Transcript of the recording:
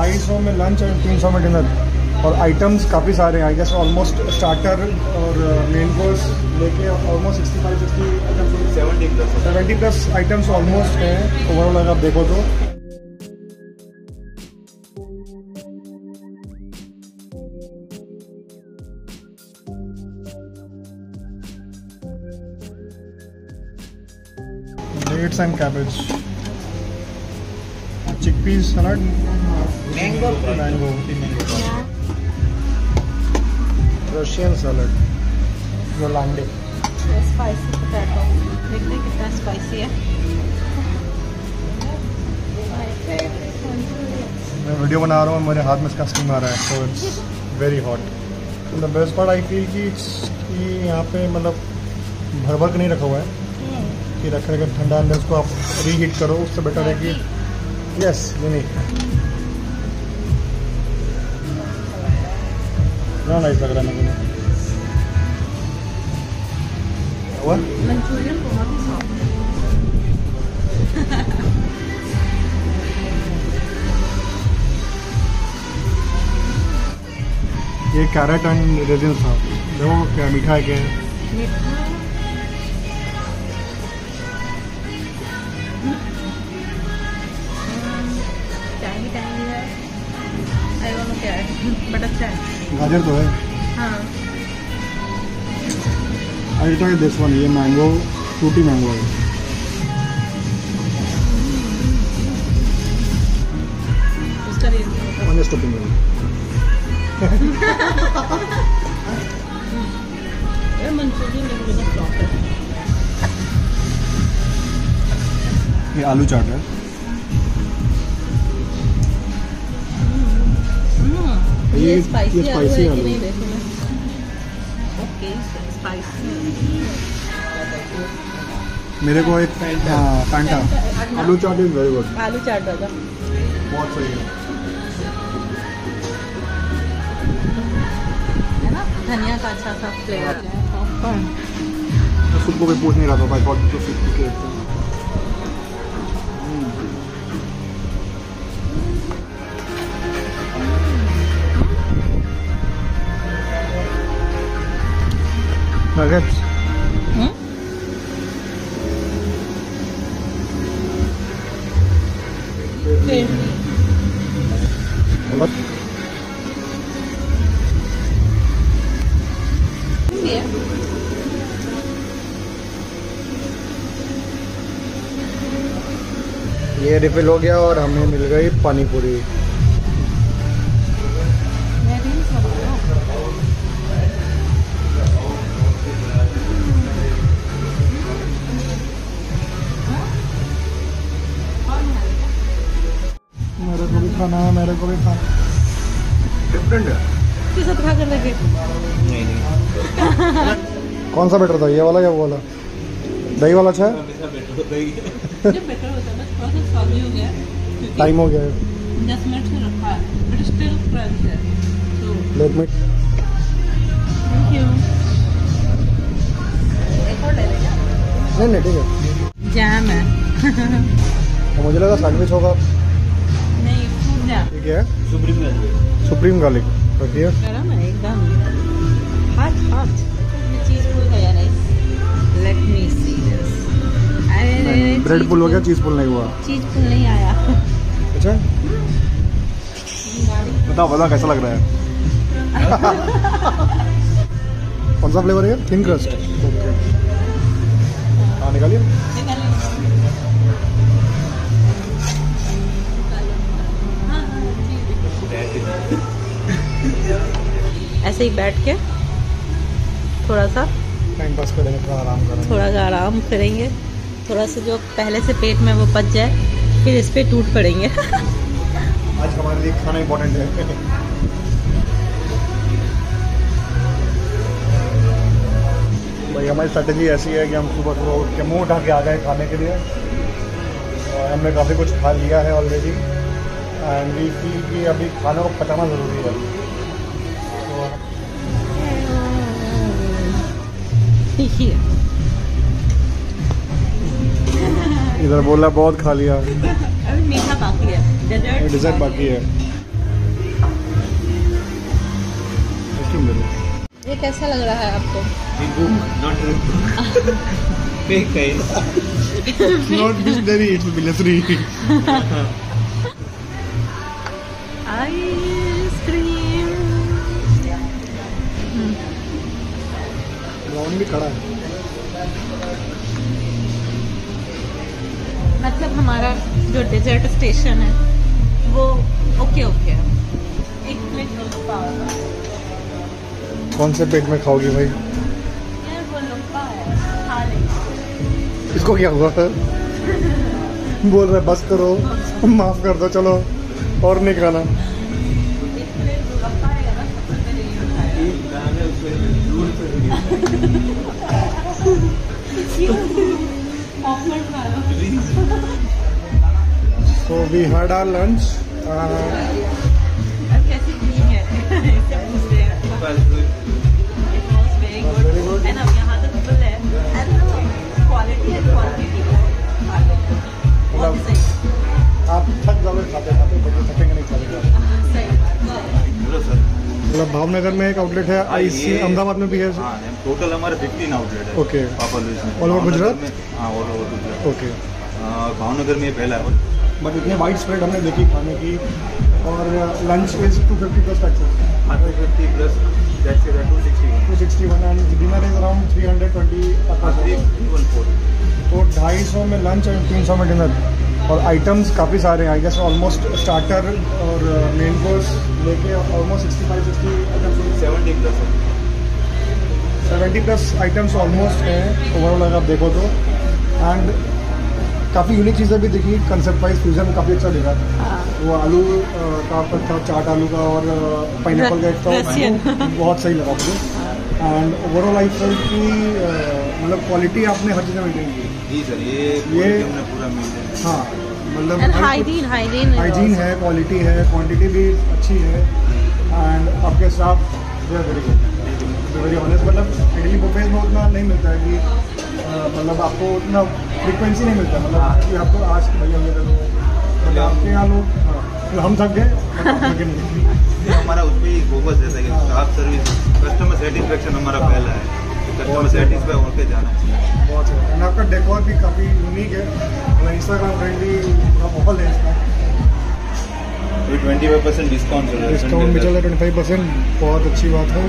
ढाई सौ में लंच और तीन सौ में डिनर और आइटम्स काफ़ी सारे हैं. आई गेस ऑलमोस्ट स्टार्टर और मेन कोर्स लेके almost sixty five sixty items seventy plus seventy plus items almost हैं. ओवरऑल अगर आप देखो तो. Dates and cabbage. Chickpeas salad. Mango mango russian salad. Yolande. Spicy potato देखते हैं कितना स्पाइसी है मैं वीडियो बना रहा हूँ मेरे हाथ में इसका स्टीम आ रहा है so it's very hot the best part I feel कि यहाँ पे मतलब भर भर के नहीं रखा हुआ है। कि रख के ठंडा अंदर उसको आप रीहीट करो उससे बेटर है कि यस नहीं ना नाइस लग रहा है मुझे हुआ मंचूरियन बहुत ही ये कैरेट एंड रेजिन था देखो क्या मीठा है। क्या मीठा आई डोंट नो क्या है बट अच्छा है। गाजर तो है। हाँ। आई ट्राई दिस वन ये मैंगो फ्रूटी मैंगो है। ये मंचूरियन लेकिन बहुत सॉफ्ट है। ये आलू चाट है। ये- ये स्पाइसी आलू है ओके स्पाइसी मेरे को एक हाँ, फैंटा आलू चाट इज़ वेरी गुड आलू चाट दादा बहुत सही है है धनिया का अच्छा सा फ्लेवर है पॉपकॉर्न मैं सबको कोई पूछ नहीं रहा था भाई थॉट टू फिफ्टी के Nuggets. बहुत ये रिफिल हो गया और हमें मिल गई पानी पूरी मेरे को भी खाना है मेरे को भी खाना डिफरेंट है? साथ खा कर लगे नहीं नहीं। कौन सा बेटर था ये वाला या वो वाला? दही वाला अच्छा है? हमेशा बेटर होता ही है जब बेटर होता है बस थोड़ा सा सॉगी हो गया टाइम हो गया है। दस मिनट से रखा है बट स्टिल क्रंच है तो। लेट मी थैंक यू एक और ले लेना नहीं नहीं ठीक है। जैम है। तो मुझे लगा सैंडविच होगा। ठीक है। सुप्रीम गार्लिक सुप्रीम गार्लिक रखिए गरम है एकदम। हॉट हॉट चीज़ फुल गया let me see this bread pull हो गया चीज़ पुल नहीं हुआ चीज़ फुल नहीं आया। अच्छा। बताओ बताओ कैसा लग रहा है? कौन सा फ्लेवर है? थिन क्रस्ट ओके हाँ निकालिए। ऐसे ही बैठ के थोड़ा सा टाइम पास करेंगे थोड़ा आराम करेंगे। थोड़ा सा आराम करेंगे। थोड़ा सा जो पहले से पेट में वो पच जाए फिर इस पर टूट पड़ेंगे। आज हमारे लिए खाना इम्पोर्टेंट है। भाई हमारी स्ट्रेटजी ऐसी है कि हम सुबह सुबह उठ के मुँह उठा के आ गए खाने के लिए। और हमने काफ़ी कुछ खा लिया है ऑलरेडी एंड वी फील कि अभी खाने को पचाना ज़रूरी है। तो है इधर बोला बहुत खा लिया। अभी मीठा बाकी है। डिजर्ट बाकी है। ये कैसा लग रहा है आपको? Fake guys. it's not भी खड़ा है। मतलब हमारा जो डेजर्ट स्टेशन है वो ओके ओके है। एक प्लेट लुप्पा कौन से पेट में खाओगी भाई? ये वो लुप्पा है इसको क्या हुआ? बोल रहे बस करो माफ़ कर दो चलो और नहीं खाना। And the quality and quantity. बहुत सही आप थक मतलब भावनगर में एक आउटलेट है आईसी ये- अहमदाबाद में भी है। हाँ टोटल हमारे फिफ्टीन आउटलेट है। All over Bhavnagar Gujarat? में- हाँ all over Gujarat okay Bhavnagar में पहला है। बट इतने वाइड स्प्रेड हमने देखी खाने की। और lunch is two fifty plus taxes hundred fifty plus that's two sixty two sixty one and dinner is around three hundred twenty तो ढाई सौ में लंच और तीन सौ में डिनर और आइटम्स काफ़ी सारे हैं। आई गेस ऑलमोस्ट स्टार्टर और मेन कोर्स लेके almost sixty five sixty items seventy plus seventy plus items almost हैं ओवरऑल अगर आप देखो तो। एंड काफ़ी यूनिक चीज़ें भी दिखी कंसेप्ट वाइज फ्यूजन काफ़ी अच्छा दिखा। हाँ। वो आलू अ, का था चाट आलू का और पाइन का एक था बहुत सही लगा मुझे। एंड ओवरऑल आई फेल की मतलब क्वालिटी आपने हर चीज़ में मेंटेन की। जी सर ये ये- हमने पूरा मिल हाँ मतलब हाइजीन हाइजीन हाइजीन है क्वालिटी है क्वांटिटी भी अच्छी है। एंड आपके staff very good very honest मतलब इडली बुफेज में उतना नहीं मिलता है कि मतलब आपको उतना फ्रिक्वेंसी नहीं मिलता। मतलब कि आपको आज के भैया दे दो मतलब आपके यहाँ लोग। हम थक गए। हमारा उस पर फोकस कि स्टाफ सर्विस कस्टमर सेटिस्फेक्शन हमारा पहला है। कस्टमर सेटिस्फाई होकर जाना चाहिए? बहुत है। आपका डेकोर भी काफ़ी यूनिक है। मतलब इंस्टाग्राम फ्रेंडली पूरा है इसका। ट्वेंटी फाइव परसेंट डिस्काउंट चल रहा है। डिस्काउंट भी चल रहा है ट्वेंटी फाइव परसेंट बहुत अच्छी बात है।